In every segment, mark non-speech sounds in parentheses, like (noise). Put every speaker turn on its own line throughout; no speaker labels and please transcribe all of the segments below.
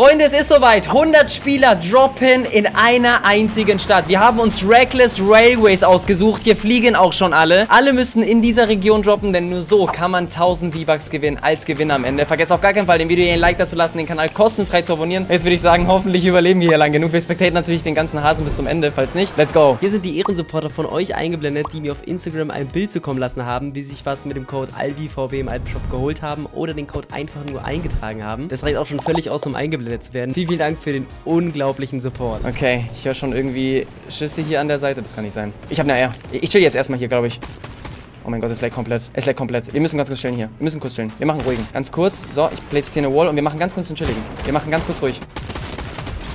Freunde, es ist soweit. 100 Spieler droppen in einer einzigen Stadt. Wir haben uns Reckless Railways ausgesucht. Hier fliegen auch schon alle. Alle müssen in dieser Region droppen, denn nur so kann man 1000 V-Bucks gewinnen als Gewinner am Ende. Vergesst auf gar keinen Fall, dem Video hier ein Like dazu lassen, den Kanal kostenfrei zu abonnieren. Jetzt würde ich sagen, hoffentlich überleben wir hier lang genug. Wir spectaten natürlich den ganzen Hasen bis zum Ende. Falls nicht, let's go.
Hier sind die Ehrensupporter von euch eingeblendet, die mir auf Instagram ein Bild zukommen lassen haben, die sich was mit dem Code ALVIVB im Alpenshop geholt haben oder den Code einfach nur eingetragen haben. Das reicht auch schon völlig aus, um eingeblendet zu werden. Vielen, vielen Dank für den unglaublichen Support.
Okay, ich höre schon irgendwie Schüsse hier an der Seite. Das kann nicht sein. Ich habe eine R. Ich chill jetzt erstmal hier, glaube ich. Oh mein Gott, es leckt komplett. Es leckt komplett. Wir müssen ganz kurz chillen hier. Wir müssen kurz chillen. Wir machen ruhigen. Ganz kurz. So, ich place hier eine Wall und wir machen ganz kurz einen chilligen. Wir machen ganz kurz ruhig.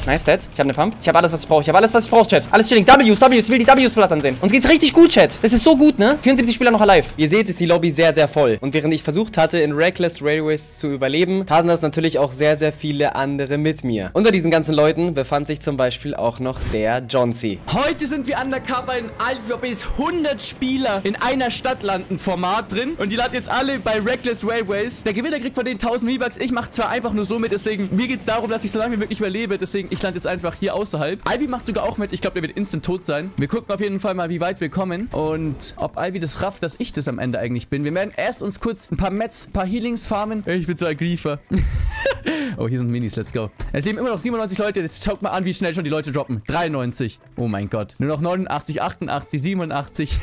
Nice, Dad. Ich habe eine Pump. Ich habe alles, was ich brauche. Ich habe alles, was ich brauche, Chat. Alles chilling. Ws, Ws. Ich will die Ws flattern sehen. Uns geht's richtig gut, Chat. Das ist so gut, ne? 74 Spieler noch alive. Ihr seht, ist die Lobby sehr, sehr voll. Und während ich versucht hatte, in Reckless Railways zu überleben, taten das natürlich auch sehr, sehr viele andere mit mir. Unter diesen ganzen Leuten befand sich zum Beispiel auch noch der Johnsy.
Heute sind wir undercover in Alphabets 100 Spieler in einer Stadt landen Format drin. Und die landen jetzt alle bei Reckless Railways. Der Gewinner kriegt von den 1000 V-Bucks. Ich mache zwar einfach nur so mit, deswegen mir geht es darum, dass ich so lange wie möglich überlebe. Deswegen, ich lande jetzt einfach hier außerhalb. Ivy macht sogar auch mit. Ich glaube, der wird instant tot sein. Wir gucken auf jeden Fall mal, wie weit wir kommen. Und ob Ivy das rafft, dass ich das am Ende eigentlich bin. Wir werden erst uns kurz ein paar Mets, ein paar Healings farmen. Ich bin so ein Griefer. (laughs) oh, hier sind Minis. Let's go. Es leben immer noch 97 Leute. Jetzt schaut mal an, wie schnell schon die Leute droppen. 93. Oh mein Gott. Nur noch 89, 88, 87.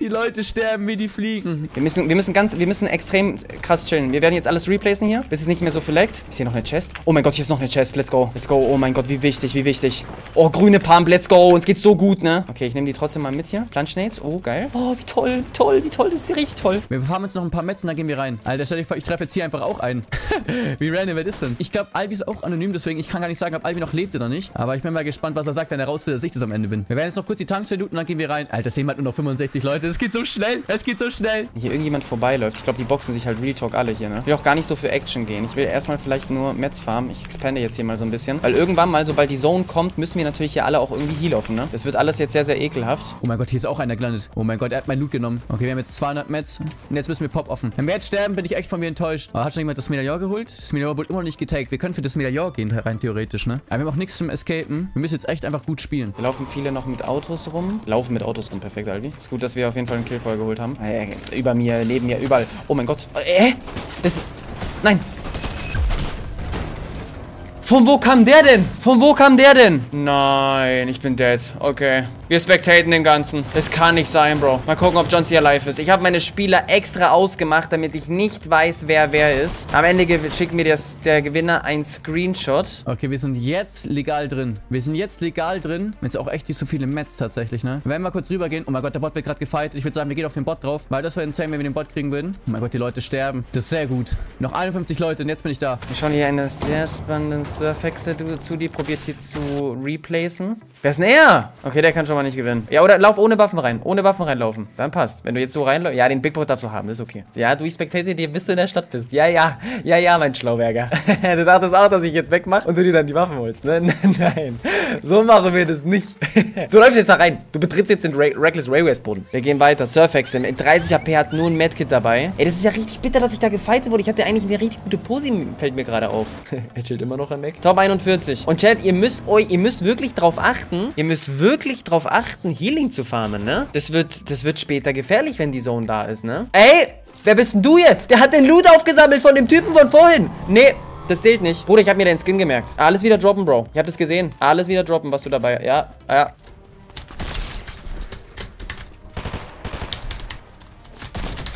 die Leute sterben wie die Fliegen.
Wir müssen, wir müssen ganz, wir müssen extrem krass chillen. Wir werden jetzt alles replacen hier, bis es nicht mehr so viel laggt. Ist hier noch eine Chest? Oh mein Gott, hier ist noch eine Chest. Let's go. Let's go. Oh mein Gott, wie wichtig, wie wichtig. Oh, grüne Pump. Let's go. Uns geht's so gut, ne? Okay, ich nehme die trotzdem mal mit hier. Planschnades. Oh, geil. Oh, wie toll, wie toll, wie toll. Das ist hier richtig toll.
Wir farmen jetzt noch ein paar Mets und dann gehen wir rein. Alter, stell dir vor, ich treffe jetzt hier einfach auch einen. (laughs) wie random wird das denn? Ich glaube, Alvi ist auch anonym, deswegen ich kann gar nicht sagen, ob Alvi noch lebt oder nicht. Aber ich bin mal gespannt, was er sagt, wenn er rausfindet, dass ich das am Ende bin. Wir werden jetzt noch kurz die Tankstelle looten und dann gehen wir rein. Alter, sehen halt nur noch 65 Leute. Das geht so schnell. Es geht so schnell.
Hier irgendjemand vorbeiläuft. Ich glaube, die boxen sich halt Real Talk alle hier, ne? Ich will auch gar nicht so für Action gehen. Ich will erstmal vielleicht nur Mets farmen. Ich expande jetzt hier mal so ein bisschen. Weil irgendwann mal, sobald die Zone kommt, müssen wir natürlich hier alle auch irgendwie heal-offen, ne? Das wird alles jetzt sehr, sehr ekelhaft.
Oh mein Gott, hier ist auch einer gelandet. Oh mein Gott, er hat mein Loot genommen. Okay, wir haben jetzt 200 Mets. Und jetzt müssen wir Pop offen. Wenn wir jetzt sterben, bin ich echt von mir enttäuscht. Aber hat schon jemand das Medaillon geholt? Das Medaillon wurde immer noch nicht getaggt. Wir können für das Medaillon gehen, rein theoretisch, ne? Aber wir haben auch nichts zum Escapen. Wir müssen jetzt echt einfach gut spielen.
Hier laufen viele noch mit Autos rum. Laufen mit Autos rum. Perfekt, Alvi. Ist gut, dass wir auf jeden Fall einen Kill vorher geholt haben. Äh, über mir, neben mir, überall. Oh mein Gott. Äh? Das ist... Nein. Von wo kam der denn? Von wo kam der denn? Nein, ich bin dead. Okay. Wir spectaten den Ganzen. Das kann nicht sein, Bro. Mal gucken, ob John C. alive ist. Ich habe meine Spieler extra ausgemacht, damit ich nicht weiß, wer wer ist. Am Ende schickt mir das, der Gewinner ein Screenshot.
Okay, wir sind jetzt legal drin. Wir sind jetzt legal drin. Jetzt auch echt nicht so viele Mets tatsächlich, ne? Wir werden mal kurz rübergehen. Oh mein Gott, der Bot wird gerade gefightet. Ich würde sagen, wir gehen auf den Bot drauf, weil das wäre insane, wenn wir den Bot kriegen würden. Oh mein Gott, die Leute sterben. Das ist sehr gut. Noch 51 Leute und jetzt bin ich da.
Wir schauen hier eine sehr spannende Surfhexe zu, die probiert hier zu replacen. Wer ist denn er? Okay, der kann schon mal nicht gewinnen. Ja, oder lauf ohne Waffen rein. Ohne Waffen reinlaufen. Dann passt. Wenn du jetzt so reinläufst. Ja, den Big Boat darfst du haben. Das ist okay. Ja, du spectate dir, bis du in der Stadt bist. Ja, ja. Ja, ja, mein Schlauberger. (laughs) du dachtest auch, dass ich jetzt wegmache und du dir dann die Waffen holst, ne? (laughs) Nein. So machen wir das nicht. (laughs) du läufst jetzt da rein. Du betrittst jetzt den Ra Reckless Railways Boden. Wir gehen weiter. Surfex. 30 AP hat nur ein Medkit dabei. Ey, das ist ja richtig bitter, dass ich da gefightet wurde. Ich hatte eigentlich eine richtig gute Posi, fällt mir gerade auf. er chillt immer noch an Mac. Top 41. Und Chat, ihr müsst euch, ihr müsst wirklich drauf achten. Ihr müsst wirklich drauf achten, Healing zu farmen, ne? Das wird, das wird später gefährlich, wenn die Zone da ist, ne? Ey, wer bist denn du jetzt? Der hat den Loot aufgesammelt von dem Typen von vorhin. Nee, das zählt nicht. Bruder, ich habe mir den Skin gemerkt. Alles wieder droppen, Bro. Ich habe das gesehen. Alles wieder droppen, was du dabei... Ja, ja.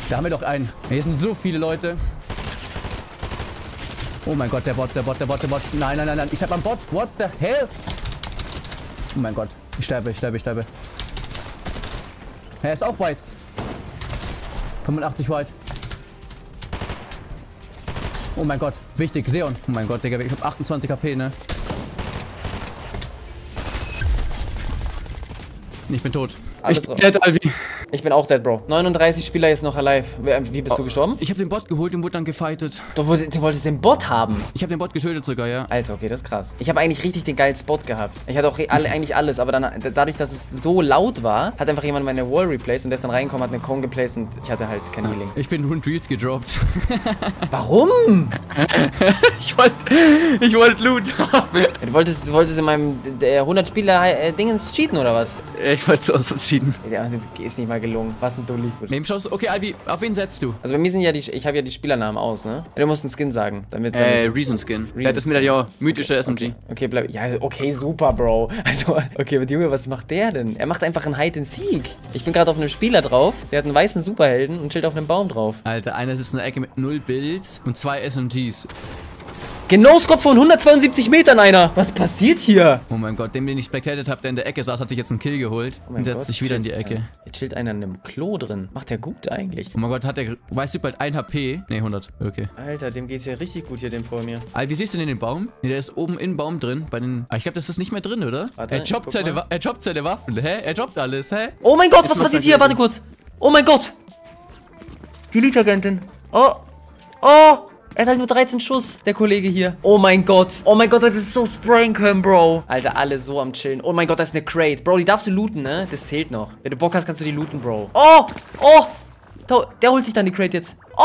Da haben wir doch einen. Hier sind so viele Leute. Oh mein Gott, der Bot, der Bot, der Bot, der Bot. Nein, nein, nein, nein. Ich hab einen Bot. What the hell? Oh mein Gott. Ich sterbe, ich sterbe, ich sterbe. Er ist auch white. 85 white. Oh mein Gott. Wichtig. Seon. Oh mein Gott, Digga. Ich hab 28 HP, ne? Ich bin tot.
Alles
Ich dead, Alvi.
Ich bin auch dead, Bro. 39 Spieler jetzt noch alive. Wie
Oh.
bist du gestorben?
Ich habe den Bot geholt und wurde dann gefightet.
Du, wolltest- du wolltest den Bot haben.
Ich habe den Bot getötet sogar, ja.
Alter, okay, das ist krass. Ich habe eigentlich richtig den geilen Spot gehabt. Ich hatte auch alle, eigentlich alles, aber dann dadurch, dass es so laut war, hat einfach jemand meine Wall replaced und der ist dann reingekommen, hat eine Cone geplaced und ich hatte halt kein Healing.
Ich bin Rund Reels gedroppt. (laughs)
Warum? (laughs)
ich wollte ich wollte Loot haben.
Du wolltest, du wolltest in meinem der 100 Spieler äh, Dingens cheaten oder was?
Ich wollte so ausentschieden.
Ja, das ist nicht mal gelungen. Was ein Dulli.
Neben Schuss. Okay, Alvi, auf wen setzt du?
Also bei mir sind ja die, ich habe ja die Spielernamen aus, ne? Du musst einen Skin sagen, damit.
Äh,
damit
Reason Skin.
Reason
ja, das Medaillon. Mythischer SMG.
okay, bleib. Ja, okay, super, Bro. (laughs) Also, okay, aber Junge, was macht der denn? Er macht einfach einen Hide and Seek. Ich bin gerade auf einem Spieler drauf, der hat einen weißen Superhelden und chillt auf einem Baum drauf.
Alter, einer sitzt in der Ecke mit null Builds und zwei SMGs.
Genoscope von 172 Metern einer. Was passiert hier?
Oh mein Gott, dem, den ich spectated habe, der in der Ecke saß, hat sich jetzt einen Kill geholt
Oh
und setzt
Gott,
sich wieder in die Ecke.
einer- Hier chillt einer in einem Klo drin. Macht der gut eigentlich.
Oh mein Gott, hat der weiß bald 1 HP? Ne, 100. Okay.
Alter, dem geht's ja richtig gut hier, dem vor mir.
Alter, wie siehst du denn den Baum? Nee, der ist oben im Baum drin. Bei den. Ah, ich glaube, das ist nicht mehr drin, oder?
Warte,
er, droppt seine. Wa- er droppt seine Waffen. Hä? Er droppt alles, hä?
Oh mein Gott, was passiert
er
hier? Warte kurz. Oh mein Gott. Die Elite-Agentin. Oh. Oh. Er hat halt nur 13 Schuss, der Kollege hier. Oh mein Gott. Oh mein Gott, das ist so sprayen Bro. Alter, alle so am Chillen. Oh mein Gott, das ist eine Crate. Bro, die darfst du looten, ne? Das zählt noch. Wenn du Bock hast, kannst du die looten, Bro. Oh. Oh. Da- Der holt sich dann die Crate jetzt. Oh.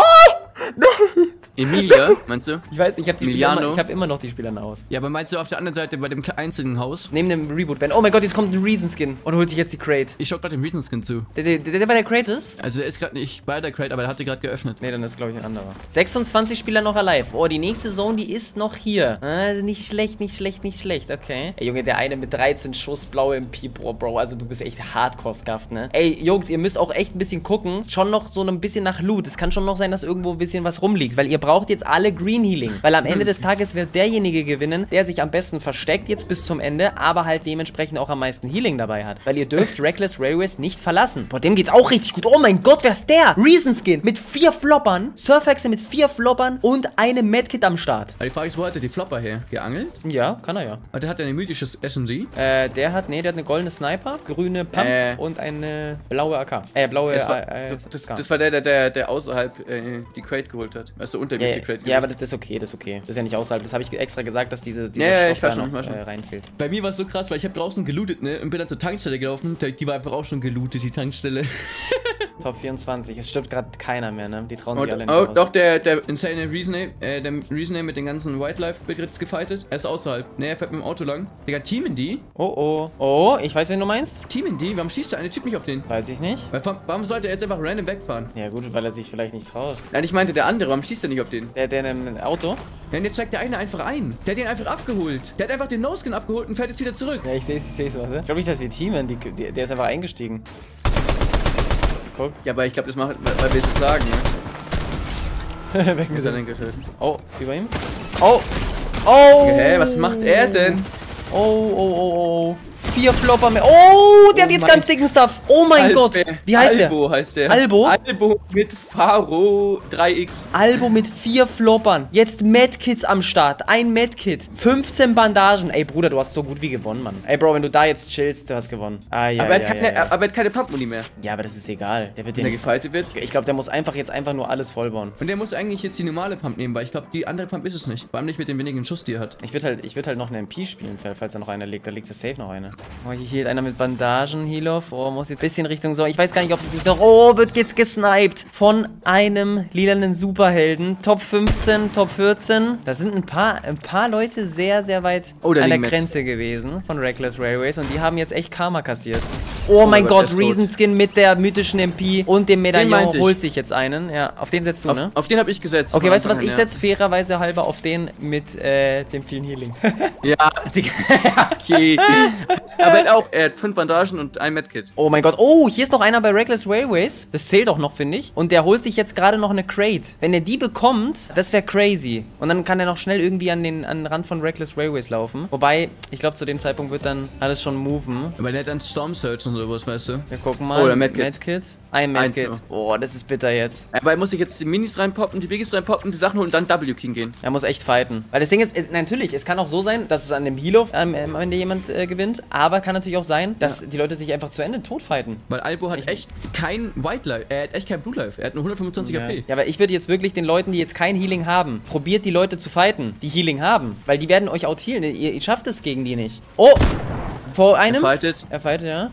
(laughs)
Emilia, (laughs) meinst du?
Ich weiß, ich habe immer, ich hab immer noch die Spieler aus.
Ja, aber meinst du auf der anderen Seite bei dem einzelnen Haus?
Neben dem Reboot-Band. Oh mein Gott, jetzt kommt ein Reason-Skin und holt sich jetzt die Crate.
Ich schau gerade dem Reason Skin zu.
Der, der, der, der bei der Crate ist?
Also er ist gerade nicht bei der Crate, aber er hatte gerade geöffnet.
Ne, dann ist glaube ich ein anderer. 26 Spieler noch alive. Oh, die nächste Zone, die ist noch hier. Ah, nicht schlecht, nicht schlecht, nicht schlecht. Okay. Ey, Junge, der eine mit 13 Schuss blaue MP, Bro, Bro. Also du bist echt hardcore scuffed, ne? Ey, Jungs, ihr müsst auch echt ein bisschen gucken. Schon noch so ein bisschen nach Loot. Es kann schon noch sein, dass irgendwo ein bisschen was rumliegt. Weil ihr braucht jetzt alle Green Healing. Weil am Ende des Tages wird derjenige gewinnen, der sich am besten versteckt jetzt bis zum Ende, aber halt dementsprechend auch am meisten Healing dabei hat. Weil ihr dürft (laughs) Reckless Railways nicht verlassen. Boah, dem geht's auch richtig gut. Oh mein Gott, wer ist der? Reason Skin mit vier Floppern, Surfaxe mit vier Floppern und einem Medkit am Start.
Aber die Frage ist, wo hat er die Flopper her? Geangelt?
Ja, kann er ja.
Aber der hat ja ein mythisches SMG.
Äh, der hat, nee, der hat eine goldene Sniper, grüne Pump
Äh.
und eine blaue AK. Äh, blaue
Das war,
äh,
das, das war der, der, der, der außerhalb äh, die Crate geholt hat. Weißt du, unter
ja,
mich die Crate
ja, aber das, das ist okay, das ist okay. Das ist ja nicht außerhalb. Das habe ich extra gesagt, dass diese, dieser
Ja, ja, ich schon,
noch
schon.
äh, reinzählt.
Bei mir war es so krass, weil ich habe draußen gelootet, ne? Und bin dann zur Tankstelle gelaufen. Die die war einfach auch schon gelootet, die Tankstelle. (laughs)
Top 24. Es stirbt gerade keiner mehr, ne? Die trauen sich alle
Und,
nicht
oh,
aus.
doch, der, der Insane Reasoning, äh, der Reasoning mit den ganzen Wildlife wird jetzt gefightet. Er ist außerhalb. Ne, er fährt mit dem Auto lang. Digga, Team in die?
Oh, oh. Oh, ich weiß, wen du meinst.
Team in die? Warum schießt der eine Typ nicht auf den?
Weiß ich nicht.
Weil, warum sollte er jetzt einfach random wegfahren?
Ja gut, weil er sich vielleicht nicht traut.
Nein, ich meinte der andere, warum schießt er nicht auf den?
Der, der in einem Auto?
Ja, und jetzt steigt der eine einfach ein. Der hat den einfach abgeholt. Der hat einfach den No-Skin abgeholt und fährt jetzt wieder zurück.
Ja, ich sehe es, ich sehe es, warte. Ich glaube nicht, dass die Teamen, die, die, der ist einfach eingestiegen. Guck.
Ja, aber ich glaube, das macht, weil wir es sagen, ne? (laughs)
Weg
er denn getötet?
Oh, über ihm. Oh. Oh.
Hä, was macht er denn?
Oh, oh, oh, oh. Vier Flopper mehr. Oh, der hat
Oh
jetzt
mein-
ganz dicken Stuff. Oh mein Gott.
Albe.
Wie heißt der?
Albo heißt der.
Albo?
Albo mit Faro 3X.
Albo mit vier Floppern. Jetzt Medkits am Start. Ein Medkit. 15 Bandagen. Ey, Bruder, du hast so gut wie gewonnen, Mann. Ey, Bro, wenn du da jetzt chillst, du hast gewonnen. Ah, ja,
aber, er
ja,
hat keine,
ja,
aber er hat keine Pumpmuni mehr.
ja, aber das ist egal. Der wird
Wenn er
den...
gefightet wird.
Ich glaube, der muss einfach jetzt einfach nur alles vollbauen.
Und der muss eigentlich jetzt die normale Pump nehmen, weil ich glaube, die andere Pump ist es nicht. Vor allem nicht mit dem wenigen Schuss, die er hat.
Ich würde halt, ich würd halt noch eine MP spielen, falls da noch einer liegt. Da liegt ja safe noch eine. Oh, hier hielt einer mit Bandagen, Heal-Off. Oh, muss jetzt ein bisschen Richtung so. Ich weiß gar nicht, ob es sich noch. Oh, wird jetzt gesniped. Von einem lilanen Superhelden. Top 15, Top 14. Da sind ein paar, ein paar Leute sehr, sehr weit
Oh,
an der Grenze gewesen von Reckless Railways. Und die haben jetzt echt Karma kassiert. Oh, mein Gott. Reason Skin mit der mythischen MP und dem Medaillon holt sich jetzt einen. Ja, auf den setzt du,
Auf,
ne?
auf den habe ich gesetzt.
Okay, weißt du was? Ich
ja.
setze fairerweise halber auf den mit äh, dem vielen Healing. (laughs)
Ja, Digga. (laughs) okay. aber er hat auch, er hat fünf Bandagen und ein Medkit.
Oh mein Gott. Oh, hier ist noch einer bei Reckless Railways. Das zählt auch noch, finde ich. Und der holt sich jetzt gerade noch eine Crate. Wenn er die bekommt, das wäre crazy. Und dann kann er noch schnell irgendwie an den, an den Rand von Reckless Railways laufen. Wobei, ich glaube, zu dem Zeitpunkt wird dann alles schon moven.
Aber der hat dann Storm Surge und oder was, weißt du?
Wir gucken mal.
Oh, der Medkit.
Medkit. Ein Medkit. Oh, das ist bitter jetzt.
Aber er muss sich jetzt die Minis reinpoppen, die Biggies reinpoppen, die Sachen holen und dann W King gehen.
Er muss echt fighten. Weil das Ding ist, es, natürlich, es kann auch so sein, dass es an dem Heal-Off ähm, am Ende jemand äh, gewinnt. Aber kann natürlich auch sein, dass die Leute sich einfach zu Ende tot fighten.
Weil Albo hat echt kein White Life, er hat echt kein Blue Life, er hat nur 125
Ja.
AP.
ja, aber ich würde jetzt wirklich den Leuten, die jetzt kein Healing haben, probiert die Leute zu fighten, die Healing haben. Weil die werden euch outhealen. Ihr, ihr schafft es gegen die nicht. Oh! Vor einem.
Fightet.
Er fightet, ja.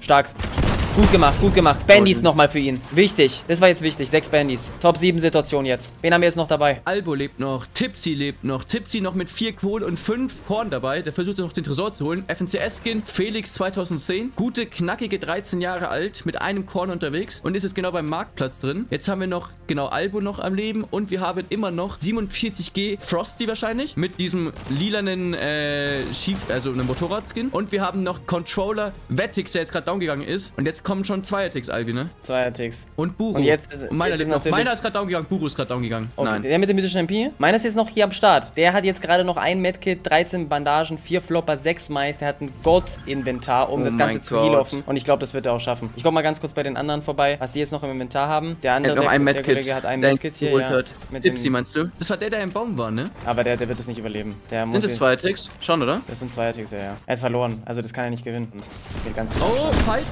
Stark. Gut gemacht, gut gemacht. Bandys nochmal für ihn. Wichtig. Das war jetzt wichtig. Sechs Bandys. Top 7 Situation jetzt. Wen haben wir jetzt noch dabei?
Albo lebt noch, Tipsy lebt noch, Tipsy noch mit 4 Kohle und 5 Korn dabei, der versucht noch den Tresor zu holen. FNCS-Skin, Felix 2010, gute, knackige 13 Jahre alt, mit einem Korn unterwegs und ist jetzt genau beim Marktplatz drin. Jetzt haben wir noch, genau, Albo noch am Leben und wir haben immer noch 47G Frosty wahrscheinlich, mit diesem lilanen, äh, Schief, also einem Motorradskin. Und wir haben noch Controller Vettix, der jetzt gerade down gegangen ist. Und jetzt kommen schon zwei Ticks, Albi, ne?
Zwei Ticks.
Und Buru.
Und jetzt ist-
Und meiner
jetzt
lebt
ist
noch. Meiner ist gerade down gegangen, Buru ist gerade down gegangen.
Okay,
Nein.
der mit dem mythischen MP. Meiner ist jetzt noch hier am Start. Der hat jetzt gerade noch ein Medkit, 13 Bandagen, 4 Flopper, 6 Mais. Der hat ein Gott-Inventar, um
Oh
das Ganze
mein
zu
Gott.
healoffen. Und ich glaube, das wird er auch schaffen. Ich komme mal ganz kurz bei den anderen vorbei, was die jetzt noch im Inventar haben. Der
Er
andere,
hat noch
der,
ein
der
Medkit,
Kollege hat ein Medkit hier. Ja,
hat.
mit
Tipsy
dem,
meinst du? Das war der, der im Baum war, ne?
aber der, der wird es nicht überleben. Der
Sind
hier-
zwei Ticks? Schon, oder?
Das sind zwei Ticks, ja, ja. Er hat verloren. Also das kann er nicht gewinnen. Das geht ganz
Oh, Fight.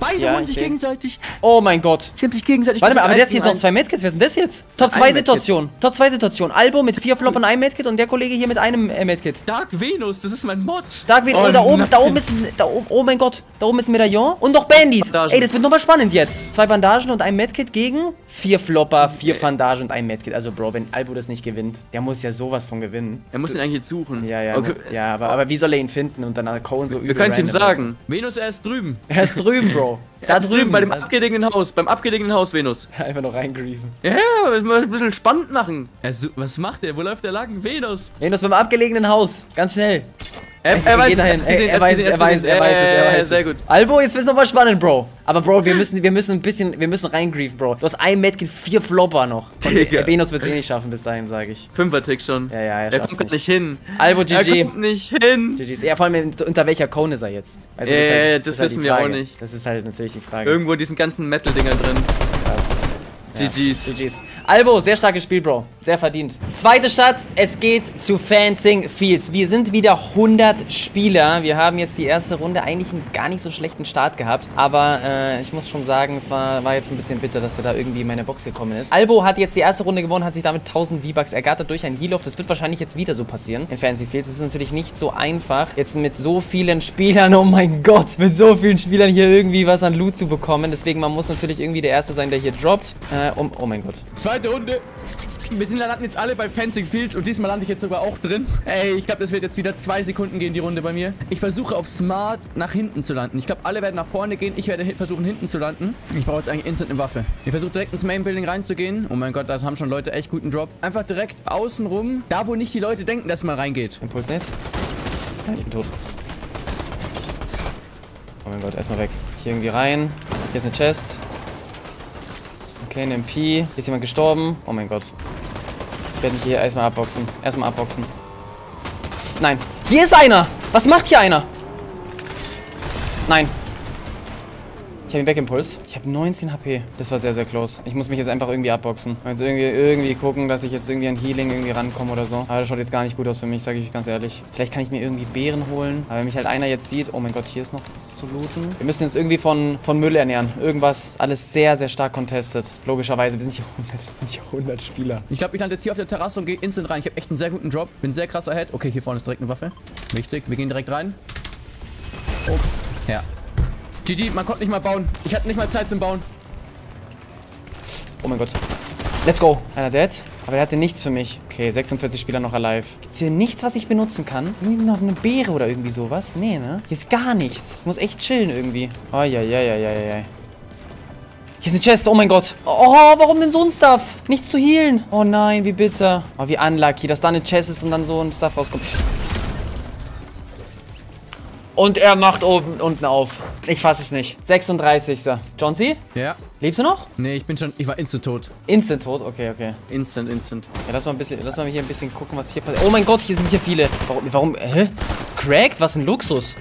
Beide
Ja,
holen
ich
sich
seh.
gegenseitig.
Oh mein Gott.
Sie haben sich gegenseitig
Warte mal, aber der hat hier noch zwei Medkits. Wer ist denn das jetzt? Top
Ein
2
Medkit.
Situation. Top 2 Situation. Albo mit vier Flop und einem Medkit und der Kollege hier mit einem äh, Medkit.
Dark Venus, das ist mein Mod.
Dark Wheel,
Oh
oh, da oben, da oben ist ein, da oben, oh mein Gott, da oben ist ein Medaillon und noch Bandys.
Bandagen.
Ey, das wird nochmal spannend jetzt. Zwei Bandagen und ein Medkit gegen vier Flopper, vier Bandagen und ein Medkit. Also Bro, wenn Albo das nicht gewinnt, der muss ja sowas von gewinnen.
Er muss ihn eigentlich jetzt suchen.
Ja, ja,
Okay.
ja, aber, aber wie soll er ihn finden und dann Cohen so
Wir können es ihm sagen. Venus, er ist drüben.
Er ist drüben, Bro.
Ist drüben bei dem abgelegenen Haus. Beim abgelegenen Haus, Venus. (laughs)
Einfach noch reingriefen.
Ja, wir ein bisschen spannend machen. Su- was macht er? Wo läuft der lang? Venus.
Venus beim abgelegenen Haus. Ganz schnell.
Er,
Er, geht dahin. Er,
gesehen,
er weiß er weiß es, er weiß es, er weiß
Sehr
es.
gut.
Albo, jetzt wird's nochmal spannend, Bro. Aber Bro, wir (laughs) müssen, wir müssen ein bisschen, wir müssen reingriefen, Bro. Du hast ein Medkit, vier Flopper noch.
Digga.
Venus wird's eh nicht schaffen bis dahin, sage ich.
Fünfer-Tick schon.
Ja, ja, er
er kommt
nicht.
nicht hin.
Albo
Er
GG.
kommt nicht hin.
GG's. Ja, vor allem unter welcher Cone ist er jetzt? Also,
Ja,
ist
ja,
halt- ist
das
halt
wissen wir auch nicht.
Das ist halt natürlich die Frage.
Irgendwo in diesen ganzen Metal-Dingern drin.
Krass.
GG's.
GG's. Albo, sehr starkes Spiel, Bro. Sehr verdient. Zweite Stadt, es geht zu Fencing Fields. Wir sind wieder 100 Spieler. Wir haben jetzt die erste Runde eigentlich einen gar nicht so schlechten Start gehabt. Aber äh, ich muss schon sagen, es war, war jetzt ein bisschen bitter, dass er da irgendwie in meine Box gekommen ist. Albo hat jetzt die erste Runde gewonnen, hat sich damit 1000 V-Bucks ergattert durch ein Heal-Off. Das wird wahrscheinlich jetzt wieder so passieren in Fancy Fields. Es ist natürlich nicht so einfach, jetzt mit so vielen Spielern, oh mein Gott, mit so vielen Spielern hier irgendwie was an Loot zu bekommen. Deswegen, man muss natürlich irgendwie der Erste sein, der hier droppt. Äh, um, oh mein Gott.
Zweite Runde. Wir sind landen jetzt alle bei Fencing Fields und diesmal lande ich jetzt sogar auch drin. Ey, ich glaube, das wird jetzt wieder zwei Sekunden gehen, die Runde bei mir. Ich versuche auf Smart nach hinten zu landen. Ich glaube, alle werden nach vorne gehen. Ich werde versuchen, hinten zu landen. Ich brauche jetzt eigentlich instant eine Waffe. Ich versuche direkt ins Main Building reinzugehen. Oh mein Gott, da haben schon Leute echt guten Drop. Einfach direkt außen rum, da wo nicht die Leute denken, dass man reingeht.
Impuls nicht. Nein, ich bin tot. Oh mein Gott, erstmal weg. Hier irgendwie rein. Hier ist eine Chest. Okay, eine MP. Hier ist jemand gestorben. Oh mein Gott. Ich werde mich hier erstmal abboxen. Erstmal abboxen. Nein. Hier ist einer! Was macht hier einer? Nein. Ich habe ihn wegimpuls. Ich habe 19 HP. Das war sehr, sehr close. Ich muss mich jetzt einfach irgendwie abboxen. Also irgendwie, irgendwie gucken, dass ich jetzt irgendwie an Healing irgendwie rankomme oder so. Aber das schaut jetzt gar nicht gut aus für mich, sage ich ganz ehrlich. Vielleicht kann ich mir irgendwie Beeren holen. Aber wenn mich halt einer jetzt sieht, oh mein Gott, hier ist noch was zu looten. Wir müssen uns irgendwie von, von Müll ernähren. Irgendwas. Alles sehr, sehr stark contested. Logischerweise, wir sind hier 100, (laughs) wir sind hier 100 Spieler.
Ich glaube, ich lande jetzt hier auf der Terrasse und gehe instant rein. Ich habe echt einen sehr guten Drop. Bin sehr krass ahead. Okay, hier vorne ist direkt eine Waffe. Wichtig. Wir gehen direkt rein. Oh. Ja. GG, man konnte nicht mal bauen. Ich hatte nicht mal Zeit zum Bauen.
Oh mein Gott. Let's go. Einer dead. Aber er hatte nichts für mich. Okay, 46 Spieler noch alive. Gibt's hier nichts, was ich benutzen kann? Irgendwie noch eine Beere oder irgendwie sowas? Nee, ne? Hier ist gar nichts. Ich muss echt chillen irgendwie. Oh, ja, ja, ja, ja, ja. Hier ist eine Chest, oh mein Gott. Oh, warum denn so ein Stuff? Nichts zu healen. Oh nein, wie bitter. Oh, wie unlucky, dass da eine Chest ist und dann so ein Stuff rauskommt. Und er macht oben unten auf. Ich fass es nicht. 36. John C.,
Ja.
lebst du noch?
Nee, ich bin schon. Ich war instant tot.
Instant tot, okay, okay.
Instant, instant.
Ja, lass mal ein bisschen, lass mal hier ein bisschen gucken, was hier passiert. Oh mein Gott, hier sind hier viele. Warum, warum, hä? Cracked? Was ein Luxus.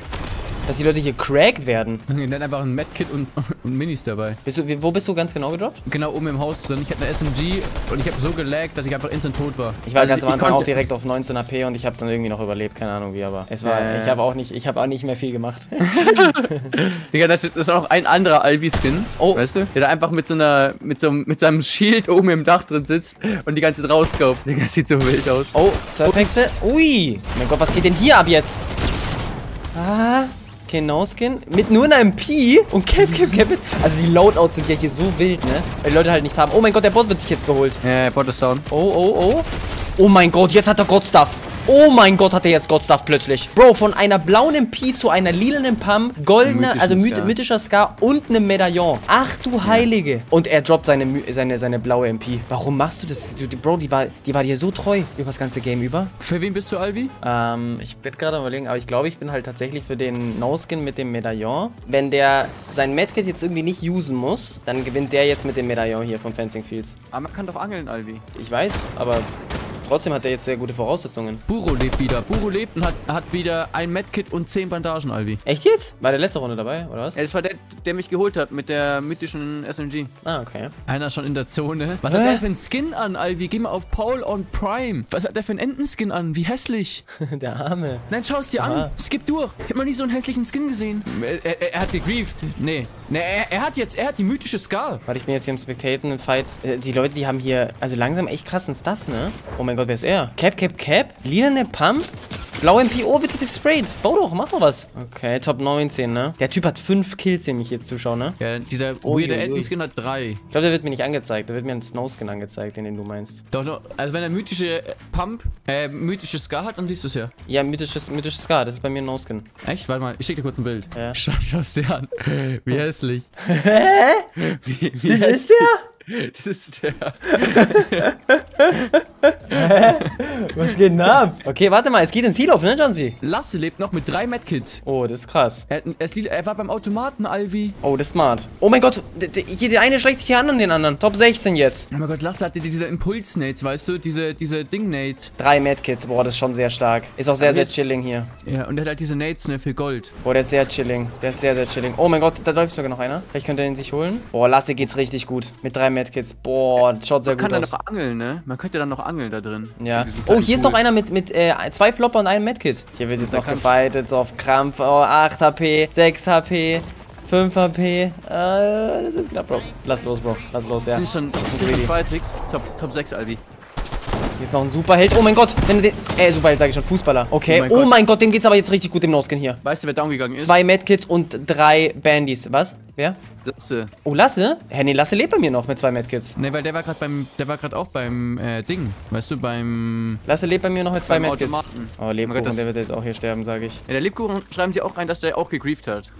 Dass die Leute hier cracked werden. (laughs)
Dann einfach ein Medkit und, (laughs) und Minis dabei.
Bist du, wo bist du ganz genau gedroppt?
Genau oben im Haus drin. Ich hatte eine SMG und ich habe so gelaggt, dass ich einfach instant tot war.
Ich war
Also
ganz am Anfang auch direkt auf 19 AP und ich habe dann irgendwie noch überlebt, keine Ahnung wie, aber es war,
ja,
ich habe auch nicht, ich habe auch nicht mehr viel gemacht. (laughs)
Digga, das, das ist auch ein anderer Albi-Skin.
Oh.
Weißt du? Der da einfach mit so einer, mit so, einem- mit seinem Schild oben im Dach drin sitzt und die ganze Zeit rauskauft. Digga, das sieht so wild aus.
Oh, Surfhexe. Ui. Mein Gott, was geht denn hier ab jetzt? Ah. Okay, No-Skin. Mit nur einer MP und Cap, Cap, Cap. Also die Loadouts sind ja hier so wild, ne? Weil die Leute halt nichts haben. Oh mein Gott, der Bot wird sich jetzt geholt.
Äh, Bot ist down.
Oh, oh, oh. Oh mein Gott, jetzt hat er God-Stuff. Oh mein Gott, hat er jetzt God-Stuff plötzlich. Bro, von einer blauen MP zu einer lilanen Pump, goldener, also myth
Scar.
mythischer Scar und einem Medaillon. Ach du Heilige. Und er droppt seine, seine, seine blaue MP. Warum machst du das? Du, Bro, die war, die war dir so treu über das ganze Game über.
Für wen bist du, Albi?
Ähm, ich bin gerade am überlegen, aber ich glaube, ich bin halt tatsächlich für den No-Skin mit dem Medaillon. Wenn der sein Medkit jetzt irgendwie nicht usen muss, dann gewinnt der jetzt mit dem Medaillon hier von Fencing Fields.
Aber man kann doch angeln, Albi.
Ich weiß, aber trotzdem hat er jetzt sehr gute Voraussetzungen.
Buro lebt wieder. Buro lebt und hat, hat wieder ein Medkit und 10 Bandagen, Albi.
Echt jetzt? War der letzte Runde dabei, oder was?
Ja, das war der, der mich geholt hat mit der mythischen SMG.
Ah, okay.
Einer schon in der Zone. Was
Hä?
hat der für einen Skin an, Alvi? Geh mal auf Paul on Prime. Was hat der für einen Entenskin an? Wie hässlich. (laughs)
der Arme.
Nein, schau es dir
Aha.
an. Skip durch. Ich hab noch nie so einen hässlichen Skin gesehen. Er, er, er hat gegrieft. Nee. Nee, er, er hat jetzt, er hat die mythische Scar.
Warte, ich bin jetzt hier im Spectaten Fight. Äh, Die Leute, die haben hier also langsam echt krassen Stuff, ne? Oh mein Gott, wer ist er? Cap, Cap, Cap? Lilane Pump? Blaue MP, oh, wird jetzt gesprayt. Bau doch, mach doch was. Okay, Top 19, ne? Der Typ hat 5 Kills, den ich hier zuschaue, ne?
Ja, dieser
Ui,
weirde. Entenskin hat drei.
Ich glaube, der wird mir nicht angezeigt. Da wird mir ein Snowskin angezeigt, den, den du meinst.
Doch, doch. Also wenn er mythische äh, Pump, äh, mythische Scar hat, dann siehst du es ja.
Ja, mythisches, mythisches Scar, das ist bei mir ein No-Skin.
Echt? Warte mal, ich schick dir kurz ein Bild.
Ja. (laughs)
Schau, schau es dir an. Wie hässlich. (laughs)
Hä?
Wie, wie
Das
hässlich.
ist der?
Das ist der.
Was geht denn ab? Okay, warte mal, es geht ins Heal-Off, ne, Johnsy?
Lasse lebt noch mit drei Medkits.
Oh, das ist krass.
Er, er, er war beim Automaten, Alvi.
Oh, das ist smart. Oh mein Gott, hier, der eine schlägt sich hier an an den anderen. Top 16 jetzt.
Oh mein Gott, Lasse hatte diese Impuls-Nates, weißt du? Diese, diese Ding-Nates.
Drei Medkits, boah, das ist schon sehr stark. Ist auch sehr,
Aber
sehr
jetzt-
chilling hier.
Ja, und er hat halt diese Nates, ne, für Gold.
Boah, der ist sehr chilling. Der ist sehr, sehr chilling. Oh mein Gott, da läuft sogar noch einer. Vielleicht könnte er ihn sich holen. Boah, Lasse geht's richtig gut. Mit drei Medkits. Boah, schaut sehr
Man kann
gut
da
aus.
noch angeln, ne? Man könnte dann noch angeln da drin.
Ja. Oh, hier ist noch einer mit, mit äh, zwei Flopper und einem Medkit. Hier wird jetzt
Da
noch
kann-
gefightet, so auf Krampf. Oh, 8 HP, 6 HP, 5 HP. Äh, das ist knapp, Bro. Lass los, Bro. Lass los, ja.
Das sind schon, das sind schon zwei Tricks. Top, Top 6, Alvi.
Hier ist noch ein Superheld. Oh mein Gott, wenn er den. Äh, Superheld sage ich schon, Fußballer. Okay.
Oh mein
Oh
Gott.
mein Gott, dem geht's aber jetzt richtig gut im No-Skin hier.
Weißt du, wer down gegangen ist?
Zwei Medkits und drei Bandys. Was? Wer?
Lasse.
Oh, Lasse? Hä, nee, Lasse lebt bei mir noch mit zwei Medkits.
Ne, weil der war gerade beim, der war gerade auch beim äh, Ding. Weißt du, beim,
Lasse lebt bei mir noch mit zwei Medkits. Oh, Lebkuchen,
das-
der wird jetzt auch hier sterben, sage ich.
Ja, der Lebkuchen schreiben sie auch rein, dass der auch gegrieft hat.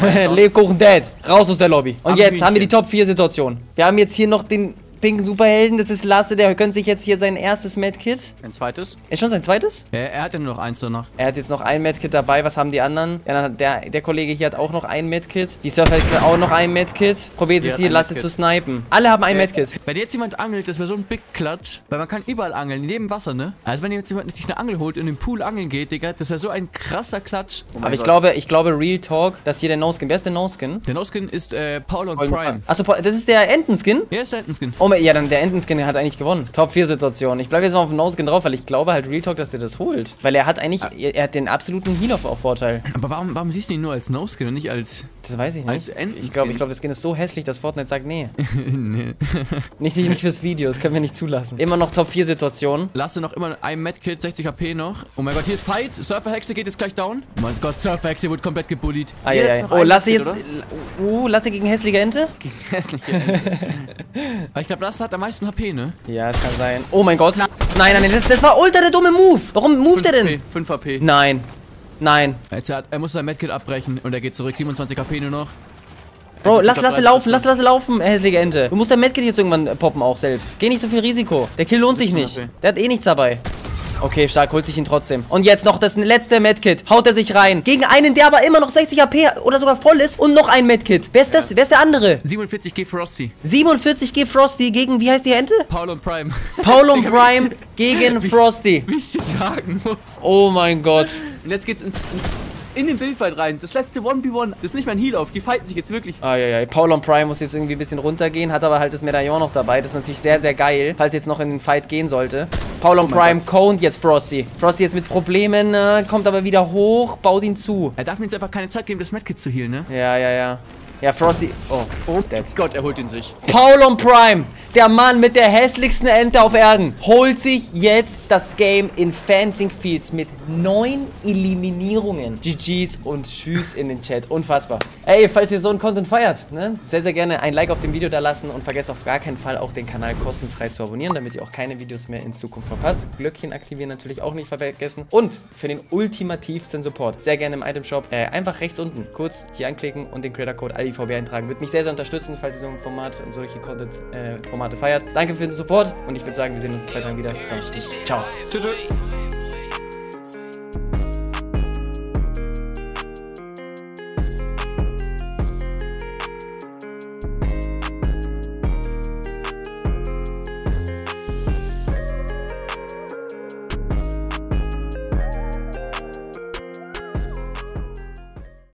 (laughs)
Lebkuchen Dead. Raus aus der Lobby. Und
Am
jetzt
Hühnchen.
haben wir die Top 4 Situation. Wir haben jetzt hier noch den pinken Superhelden. Das ist Lasse, der gönnt sich jetzt hier sein erstes Medkit.
Ein zweites.
Ist schon sein zweites?
Ja, er hat ja nur noch eins danach.
Er hat jetzt noch ein Medkit dabei. Was haben die anderen? Ja, dann hat der, der Kollege hier hat auch noch ein Medkit. Die Surfer hat auch noch ein Medkit. Probiert jetzt hier Lasse zu snipen. Alle haben ein Medkit.
Wenn jetzt jemand angelt, das wäre so ein Big Klatsch, weil man kann überall angeln, neben Wasser, ne? Also wenn jetzt jemand sich eine Angel holt und im Pool angeln geht, Digga, das wäre so ein krasser Klatsch. Oh
Aber ich
Gott.
glaube, ich glaube, Real Talk, dass hier der No-Skin. Wer ist der No-Skin?
Der No-Skin ist äh, Paul und Prime.
Achso, das ist der Entenskin?
Ja, ist der Skin.
Oh, ja, dann der Entenskin hat eigentlich gewonnen. Top 4 Situation. Ich bleibe jetzt mal auf dem No-Skin drauf, weil ich glaube halt Real Talk, dass der das holt. Weil er hat eigentlich, er, er hat den absoluten Heal-Off-Vorteil.
Aber warum, warum siehst du ihn nur als No-Skin und nicht als.
Das weiß ich nicht. Ich glaube, ich glaube, das Skin ist so hässlich, dass Fortnite sagt, nee. (laughs)
nee. (laughs)
Nicht, nicht, fürs Video, das können wir nicht zulassen. Immer noch Top 4 Situation.
Lasse noch immer ein Medkit, 60 HP noch. Oh mein Gott, hier ist Fight. Surfer-Hexe geht jetzt gleich down. Oh mein Gott, Surfer-Hexe wurde komplett gebullied.
Ah, ja, ja. Oh, Lasse jetzt. Uh, Lasse gegen hässliche Ente?
oder? Hässliche Ente. (laughs) Aber ich glaube, Lasse hat am meisten HP, ne?
Ja, das kann sein. Oh mein Gott. Nein, nein, nein, das, das war ultra der dumme Move. Warum moved er denn?
5 HP.
Nein. Nein.
Jetzt hat, er muss sein Medkit abbrechen und er geht zurück. 27 HP nur noch.
Bro,
Jetzt
lass, lass laufen, lass, lass laufen, hässliche Ente. Du musst dein Medkit jetzt irgendwann äh, poppen auch selbst. Geh nicht so viel Risiko. Der Kill lohnt sich nicht. Der hat eh nichts dabei. Okay, stark, holt sich ihn trotzdem. Und jetzt noch das letzte Medkit. Haut er sich rein. Gegen einen, der aber immer noch 60 HP oder sogar voll ist. Und noch ein Medkit. Wer ist das? Wer ist der andere?
47 Frosty.
47G Frosty gegen, wie heißt die Ente?
Paul und Prime.
Paul (laughs) und Prime gegen (laughs)
wie-
Frosty.
Wie ich dir sagen muss.
Oh mein Gott.
Und jetzt geht's ins, ins in den Bildfight rein. Das letzte 1v1, das ist nicht mein Heal auf. Die fighten sich jetzt wirklich.
Ah, ja, ja. Paul on Prime muss jetzt irgendwie ein bisschen runtergehen, hat aber halt das Medaillon noch dabei. Das ist natürlich sehr, sehr geil, falls jetzt noch in den Fight gehen sollte. Paul on
Oh
Prime coned jetzt Frosty. Frosty ist mit Problemen, äh, kommt aber wieder hoch, baut ihn zu.
Er darf mir jetzt einfach keine Zeit geben, das Medkit zu healen, ne?
Ja, ja, ja. Ja, Frosty. Oh,
Oh
dead.
Gott, er holt ihn sich.
Paul on Prime, der Mann mit der hässlichsten Ente auf Erden, holt sich jetzt das Game in Fencing Fields mit neun Eliminierungen. GG's und Tschüss in den Chat. Unfassbar. Ey, falls ihr so einen Content feiert, ne, sehr, sehr gerne ein Like auf dem Video da lassen und vergesst auf gar keinen Fall auch den Kanal kostenfrei zu abonnieren, damit ihr auch keine Videos mehr in Zukunft verpasst. Glöckchen aktivieren natürlich auch nicht vergessen. Und für den ultimativsten Support, sehr gerne im Item Shop, äh, einfach rechts unten kurz hier anklicken und den Creator Code ALIVB eintragen. Würde mich sehr, sehr unterstützen, falls ihr so ein Format und solche Content-Formate feiert. Danke für den Support und ich würde sagen, wir sehen uns in zwei Tagen wieder. Bis dann. Ciao.